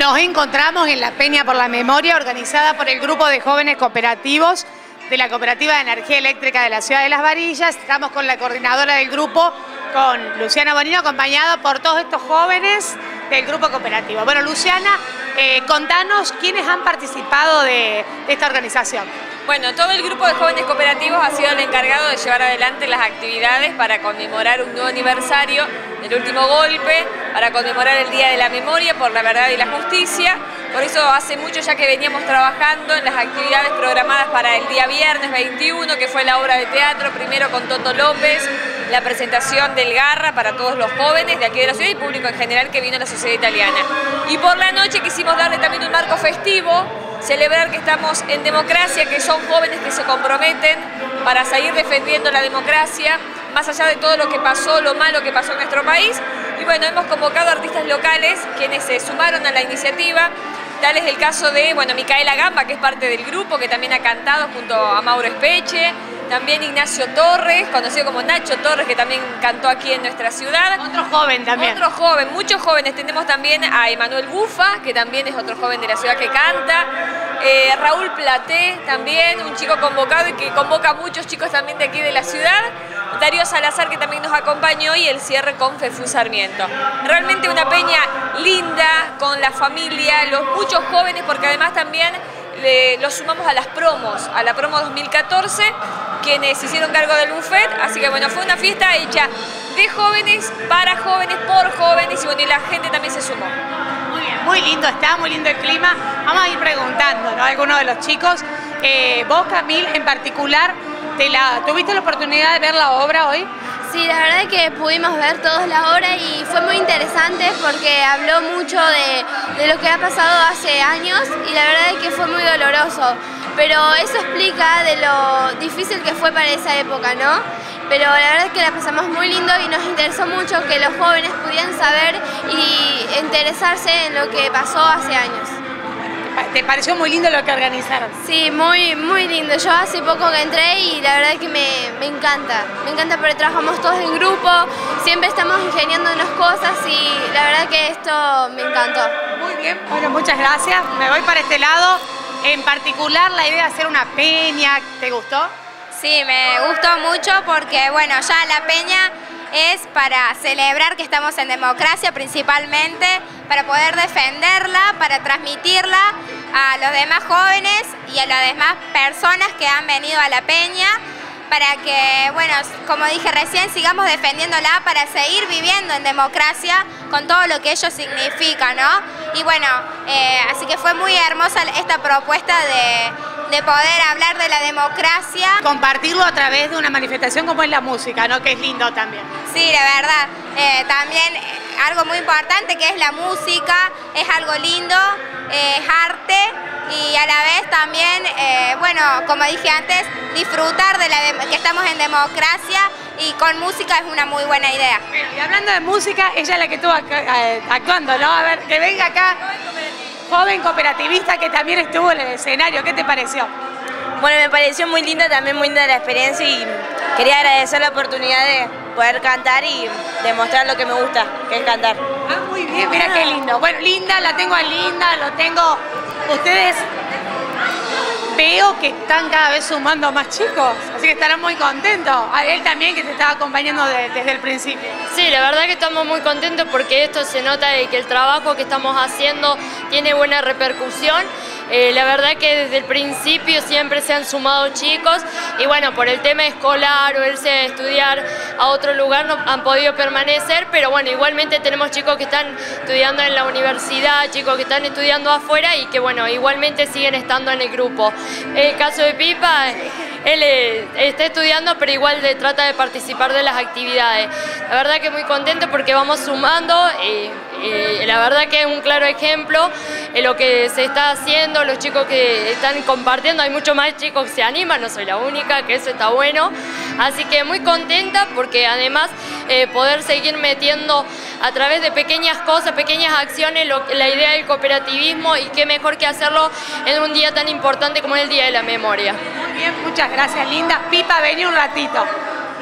Nos encontramos en la Peña por la Memoria, organizada por el Grupo de Jóvenes Cooperativos de la Cooperativa de Energía Eléctrica de la Ciudad de Las Varillas. Estamos con la coordinadora del grupo, con Luciana Bonino, acompañada por todos estos jóvenes del Grupo Cooperativo. Bueno, Luciana, eh, contanos quiénes han participado de esta organización. Bueno, todo el grupo de jóvenes cooperativos ha sido el encargado de llevar adelante las actividades para conmemorar un nuevo aniversario del último golpe, para conmemorar el Día de la Memoria por la Verdad y la Justicia. Por eso hace mucho ya que veníamos trabajando en las actividades programadas para el día viernes 21, que fue la obra de teatro, primero con Toto López, la presentación del Garra para todos los jóvenes de aquí de la ciudad y público en general que vino a la sociedad italiana. Y por la noche quisimos darle también un marco festivo celebrar que estamos en democracia, que son jóvenes que se comprometen para seguir defendiendo la democracia, más allá de todo lo que pasó, lo malo que pasó en nuestro país. Y bueno, hemos convocado artistas locales quienes se sumaron a la iniciativa. Tal es el caso de, bueno, Micaela Gamba, que es parte del grupo, que también ha cantado junto a Mauro Espeche, también Ignacio Torres, conocido como Nacho Torres, que también cantó aquí en nuestra ciudad. Otro joven también. Otro joven, muchos jóvenes. Tenemos también a Emanuel Bufa, que también es otro joven de la ciudad que canta. Eh, Raúl Platé también, un chico convocado y que convoca a muchos chicos también de aquí de la ciudad. Darío Salazar que también nos acompañó y el cierre con Fefu Sarmiento. Realmente una peña linda, con la familia, los muchos jóvenes, porque además también los sumamos a las promos, a la promo 2014, quienes hicieron cargo del buffet, así que bueno, fue una fiesta hecha de jóvenes, para jóvenes, por jóvenes, y bueno, y la gente también se sumó. Muy lindo está, muy lindo el clima. Vamos a ir preguntando, ¿no? algunos de los chicos. Eh, vos, Camil, en particular, te la, ¿tuviste la oportunidad de ver la obra hoy? Sí, la verdad es que pudimos ver todos la obra y fue muy interesante porque habló mucho de, de, lo que ha pasado hace años y la verdad es que fue muy doloroso. Pero eso explica de lo difícil que fue para esa época, ¿no? Pero la verdad es que la pasamos muy lindo y nos interesó mucho que los jóvenes pudieran saber y interesarse en lo que pasó hace años. ¿Te pareció muy lindo lo que organizaron? Sí, muy, muy lindo. Yo hace poco que entré y la verdad es que me, me encanta. Me encanta porque trabajamos todos en grupo, siempre estamos ingeniándonos cosas y la verdad que esto me encantó. Muy bien, bueno, muchas gracias. Me voy para este lado. En particular, la idea de hacer una peña, ¿te gustó? Sí, me gustó mucho porque, bueno, ya la peña es para celebrar que estamos en democracia principalmente, para poder defenderla, para transmitirla a los demás jóvenes y a las demás personas que han venido a la peña para que, bueno, como dije recién, sigamos defendiéndola para seguir viviendo en democracia con todo lo que ello significa, ¿no? Y bueno, eh, así que fue muy hermosa esta propuesta de, de, poder hablar de la democracia. Compartirlo a través de una manifestación como es la música, ¿no? Que es lindo también. Sí, la verdad. Eh, también algo muy importante que es la música, es algo lindo, es arte y a la vez también, bueno, como dije antes, disfrutar de la que estamos en democracia y con música es una muy buena idea. Y hablando de música, ella es la que estuvo eh, actuando, ¿no? A ver, que venga acá, joven cooperativista que también estuvo en el escenario, ¿qué te pareció? Bueno, me pareció muy linda, también muy linda la experiencia y quería agradecer la oportunidad de poder cantar y demostrar lo que me gusta, que es cantar. Ah, muy bien, mira qué lindo. Bueno, linda, la tengo a linda, lo tengo... Ustedes veo que están cada vez sumando más chicos, así que estarán muy contentos. A él también que te estaba acompañando desde el principio. Sí, la verdad que estamos muy contentos porque esto se nota de que el trabajo que estamos haciendo tiene buena repercusión. Eh, la verdad que desde el principio siempre se han sumado chicos y bueno, por el tema escolar o irse a estudiar a otro lugar no han podido permanecer, pero bueno, igualmente tenemos chicos que están estudiando en la universidad, chicos que están estudiando afuera y que bueno, igualmente siguen estando en el grupo. El caso de Pipa, él eh, está estudiando, pero igual trata de participar de las actividades. La verdad que muy contento porque vamos sumando y, la verdad que es un claro ejemplo en lo que se está haciendo, los chicos que están compartiendo, hay muchos más chicos que se animan, no soy la única, que eso está bueno. Así que muy contenta porque además eh, poder seguir metiendo a través de pequeñas cosas, pequeñas acciones, la idea del cooperativismo y qué mejor que hacerlo en un día tan importante como el Día de la Memoria. Bien, muchas gracias, Linda. Pipa, vení un ratito.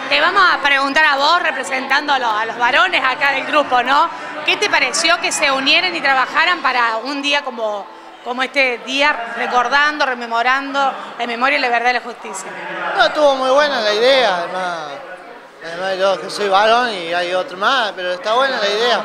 Te vamos a preguntar a vos, representando a los, varones acá del grupo, ¿no? ¿Qué te pareció que se unieran y trabajaran para un día como, como este día, recordando, rememorando la memoria la verdad y la justicia? No, estuvo muy buena la idea, además, además yo que soy varón y hay otro más, pero está buena la idea.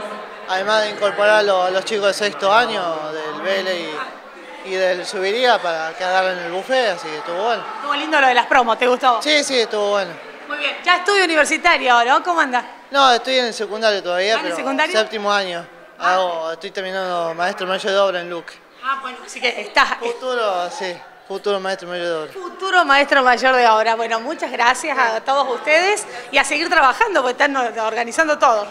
Además de incorporar a los, a los chicos de sexto año del Vélez y, y del Subiría para que agarren el buffet, así que estuvo bueno. Estuvo lindo lo de las promos, ¿te gustó? Sí, sí, estuvo bueno. Muy bien. Ya estudio universitario, ¿no? ¿Cómo andás? No, estoy en el secundario todavía, ¿Ah, en el pero secundario? séptimo año. Hago- estoy terminando maestro mayor de obra en Luque. Ah, bueno, así que estás Futuro, sí, futuro maestro mayor de obra. futuro maestro mayor de obra. Bueno, muchas gracias a todos ustedes y a seguir trabajando porque están organizando todo.